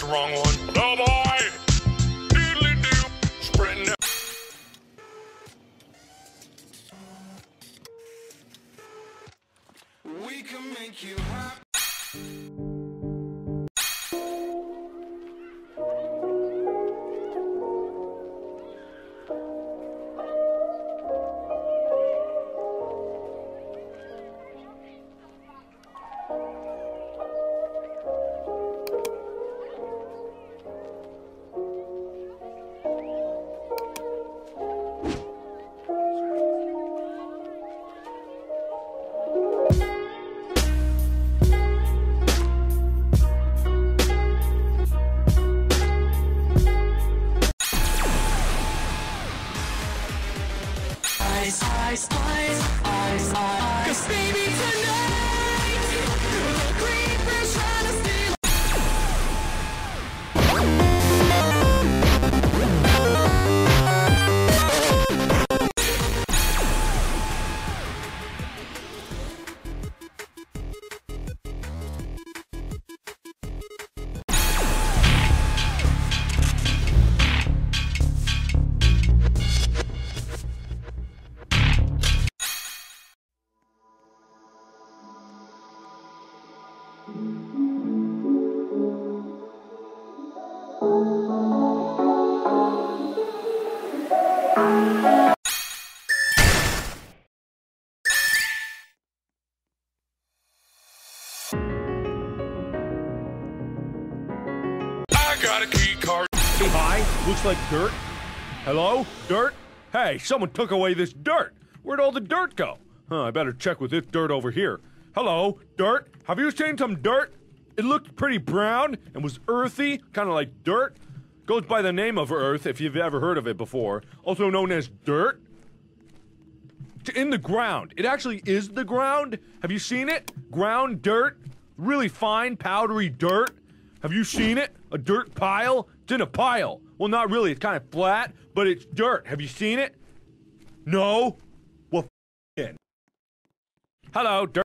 The wrong one. Oh boy! Doodly doo. Sprinting. We can make you happy. Got a key card. Hey, hi. Looks like dirt. Hello? Dirt? Hey, someone took away this dirt. Where'd all the dirt go? Huh, I better check with this dirt over here. Hello? Dirt? Have you seen some dirt? It looked pretty brown and was earthy, kind of like dirt. Goes by the name of Earth, if you've ever heard of it before. Also known as dirt. It's in the ground. It actually is the ground. Have you seen it? Ground dirt. Really fine, powdery dirt. Have you seen it? A dirt pile? It's in a pile. Well, not really. It's kind of flat, but it's dirt. Have you seen it? No? Well, in. Hello, dirt.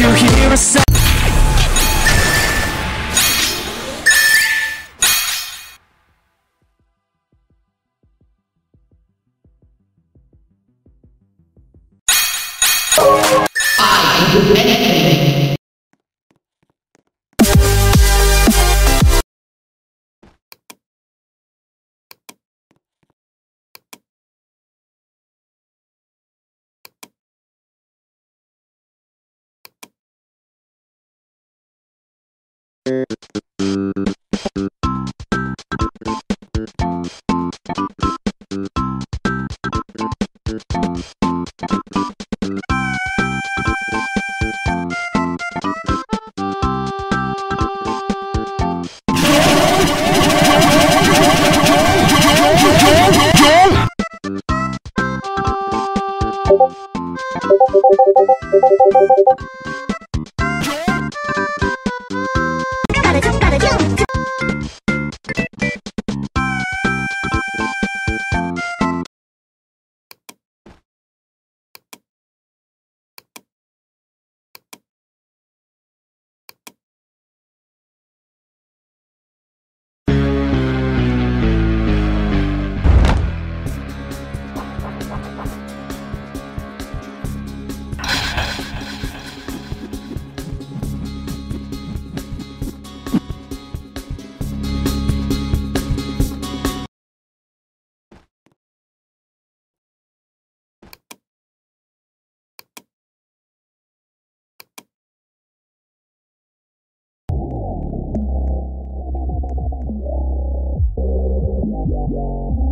You hear a sound. Thank you. Yeah.